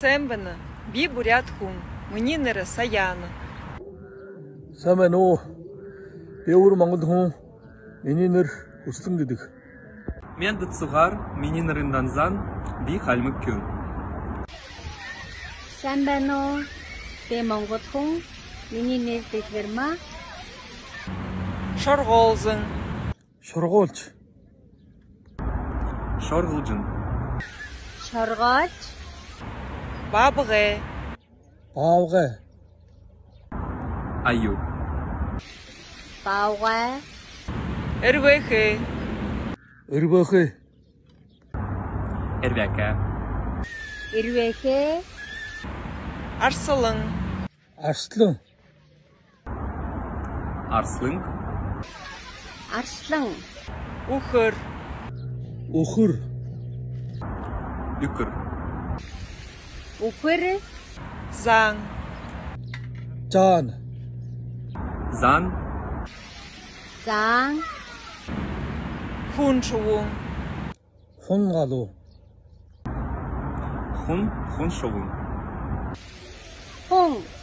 Сембена, би бурят хун. Сайн байна уу? Би өөр Монгол хүн. Миний нэр Өстөн гэдэг. Мен датсугар миний нарын данзан би халмык күн. Сайн байна уу? Би Монгол хүн. Миний нэр Дэлгэрмаа. Шорголзын, Шургуулж, Шоргылжын. Шоргоож, бабығы, Баавгай, Аю. Баавгай, өрвөхі, Өргөөхөө, Эрвяка. Ирвэхэ, арсылын, Арслан, 오프레 산 짠. 산. 짠. 혼초웅. 혼가도. 혼 혼초웅. 홍.